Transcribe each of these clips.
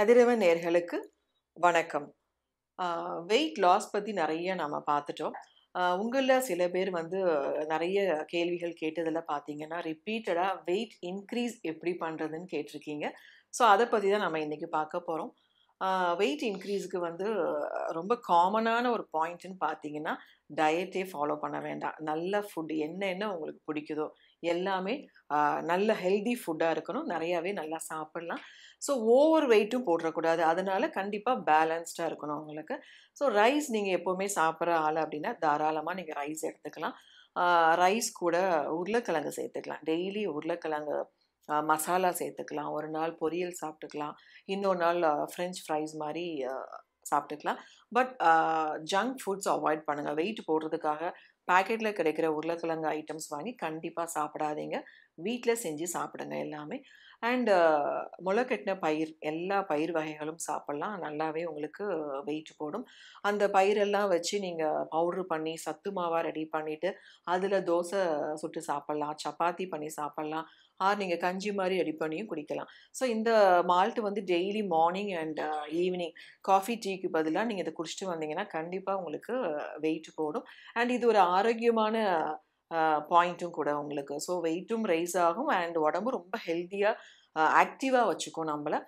கதிரவன் நேர்களுக்கு வணக்கம். Weight loss பற்றி நிறைய நம்ம பார்த்துட்டோம். உங்களில் சில பேர் வந்து நிறைய கேள்விகள் கேட்டதில் பார்த்தீங்கன்னா ரிப்பீட்டடாக வெயிட் இன்க்ரீஸ் எப்படி பண்ணுறதுன்னு கேட்டிருக்கீங்க. ஸோ அதை பற்றி தான் நம்ம இன்றைக்கி பார்க்க போகிறோம் வெயிட் இன்க்ரீஸுக்கு வந்து ரொம்ப காமனான ஒரு பாயிண்ட்டுன்னு பார்த்தீங்கன்னா டயட்டே ஃபாலோ பண்ண வேண்டாம். நல்ல ஃபுட் என்ன என்ன உங்களுக்கு பிடிக்குதோ எல்லாமே நல்ல ஹெல்தி ஃபுட்டாக இருக்கணும். நிறையாவே நல்லா சாப்பிட்லாம். ஸோ ஓவர் வெயிட்டும் போட்டுறக்கூடாது அதனால கண்டிப்பாக பேலன்ஸ்டாக இருக்கணும் உங்களுக்கு. ஸோ ரைஸ் நீங்கள் எப்போவுமே சாப்பிட்ற ஆள் அப்படின்னா தாராளமாக நீங்கள் ரைஸ் எடுத்துக்கலாம். ரைஸ் கூட உருளைக்கிழங்கு சேர்த்துக்கலாம். டெய்லி உருளைக்கிழங்கு மசாலா சேர்த்துக்கலாம். ஒரு நாள் பொரியல் சாப்பிட்டுக்கலாம். இன்னொரு நாள் ஃப்ரெஞ்ச் ஃப்ரைஸ் மாதிரி சாப்பிட்டுக்கலாம். பட் ஜங்க் ஃபுட்ஸ் அவாய்ட் பண்ணுங்கள் வெயிட் போடுறதுக்காக பாக்கெட்டில் கிடைக்கிற உருளைக்கிழங்கு ஐட்டம்ஸ் வாங்கி கண்டிப்பாக சாப்பிடாதீங்க. வீட்டில் செஞ்சு சாப்பிடுங்க எல்லாமே. அண்டு முளைக்கட்டின பயிர் எல்லா பயிர் வகைகளும் சாப்பிட்லாம். நல்லாவே உங்களுக்கு வெயிட் போடும். அந்த பயிரெல்லாம் வச்சு நீங்கள் பவுட்ரு பண்ணி சத்து மாவாக ரெடி பண்ணிவிட்டு அதில் தோசை சுட்டு சாப்பிட்லாம் சப்பாத்தி பண்ணி சாப்பிட்லாம் ஆர் நீங்கள் கஞ்சி மாதிரி ரெடி பண்ணியும் குடிக்கலாம். ஸோ இந்த மால்ட்டு வந்து daily morning and evening coffee டீக்கு பதிலாக நீங்கள் இதை குடிச்சிட்டு வந்தீங்கன்னா கண்டிப்பாக உங்களுக்கு வெயிட் போடும். அண்ட் இது ஒரு ஆரோக்கியமான பாயிண்ட்டும் கூட உங்களுக்கு. ஸோ வெயிட்டும் ரைஸ் ஆகும் அண்ட் உடம்பு ரொம்ப ஹெல்த்தியாக ஆக்டிவாக வச்சுக்கும் நம்மளை.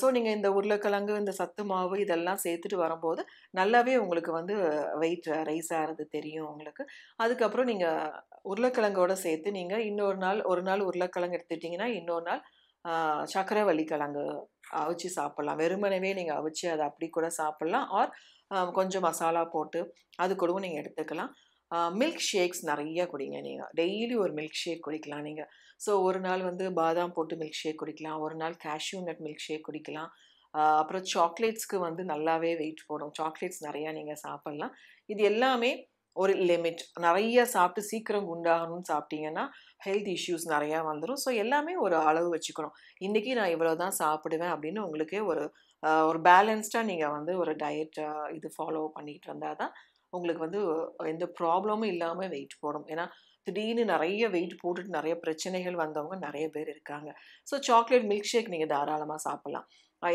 ஸோ நீங்கள் இந்த உருளைக்கிழங்கு இந்த சத்து மாவு இதெல்லாம் சேர்த்துட்டு வரும்போது நல்லாவே உங்களுக்கு வந்து வெயிட் ரைஸ் ஆகிறது தெரியும் உங்களுக்கு. அதுக்கப்புறம் நீங்கள் உருளைக்கிழங்கோடு சேர்த்து நீங்கள் இன்னொரு நாள் ஒரு நாள் உருளைக்கிழங்கு எடுத்துட்டிங்கன்னா இன்னொரு நாள் சக்கரவள்ளி கிழங்கு அவிச்சு சாப்பிட்லாம். வெறுமனவே நீங்கள் அவிச்சு அதை அப்படி கூட சாப்பிட்லாம். ஆர் கொஞ்சம் மசாலா போட்டு அது கூடவும் நீங்கள் எடுத்துக்கலாம். மில்க் ஷேக்ஸ் நிறைய குடிங்க நீங்கள் டெய்லி ஒரு மில்க் ஷேக் குடிக்கலாம் நீங்கள் ஸோ ஒரு நாள் வந்து பாதாம் போட்டு மில்க் ஷேக் குடிக்கலாம். ஒரு நாள் கேஷ்யூ நட் மில்க் ஷேக் குடிக்கலாம் அப்புறம் சாக்லேட்ஸ்க்கு வந்து நல்லாவே வெயிட் போடும். சாக்லேட்ஸ் நிறையா நீங்கள் சாப்பிட்லாம். இது எல்லாமே ஒரு லிமிட் நிறைய சாப்பிட்டு சீக்கிரம் குண்டாகணும்னு சாப்பிட்டீங்கன்னா ஹெல்த் இஷ்யூஸ் நிறையா வந்துடும் ஸோ எல்லாமே ஒரு அளவு வச்சுக்கணும். இன்றைக்கி நான் இவ்வளோ தான் சாப்பிடுவேன் அப்படின்னு உங்களுக்கே ஒரு ஒரு பேலன்ஸ்டாக நீங்கள் வந்து ஒரு டயட் இது ஃபாலோ பண்ணிகிட்டு வந்தால் தான் உங்களுக்கு வந்து எந்த ப்ராப்ளமும் இல்லாமல் வெயிட் போடும் ஏன்னா திடீர்னு நிறைய வெயிட் போட்டுட்டு நிறைய பிரச்சனைகள் வந்தவங்க நிறைய பேர் இருக்காங்க. ஸோ சாக்லேட் மில்க் ஷேக் நீங்கள் தாராளமாக சாப்பிட்லாம்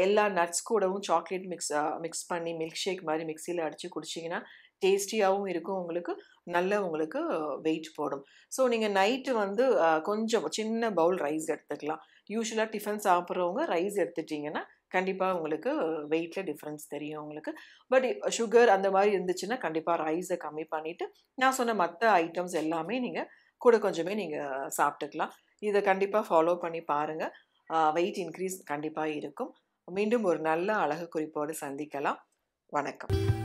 எல்லா நட்ஸ் கூடவும் சாக்லேட் மிக்ஸ் மிக்ஸ் பண்ணி மில்க் ஷேக் மாதிரி மிக்சியில் அடித்து குடிச்சிங்கன்னா டேஸ்டியாகவும் இருக்கும். உங்களுக்கு நல்ல உங்களுக்கு வெயிட் போடும். ஸோ நீங்கள் நைட்டு வந்து கொஞ்சம் சின்ன பவுல் ரைஸ் எடுத்துக்கலாம். யூஸ்வலாக டிஃபன் சாப்பிட்றவங்க ரைஸ் எடுத்துட்டிங்கன்னா கண்டிப்பாக உங்களுக்கு வெயிட்டில் டிஃப்ரென்ஸ் தெரியும் உங்களுக்கு. பட் சுகர் அந்த மாதிரி இருந்துச்சுன்னா கண்டிப்பாக ரைஸை கம்மி பண்ணிவிட்டு நான் சொன்ன மற்ற ஐட்டம்ஸ் எல்லாமே நீங்கள் கூட கொஞ்சமே நீங்கள் சாப்பிட்டுக்கலாம். இதை கண்டிப்பாக ஃபாலோ பண்ணி பாருங்கள் வெயிட் இன்க்ரீஸ் கண்டிப்பாக இருக்கும். மீண்டும் ஒரு நல்ல அழகு குறிப்போடு சந்திக்கலாம். வணக்கம்.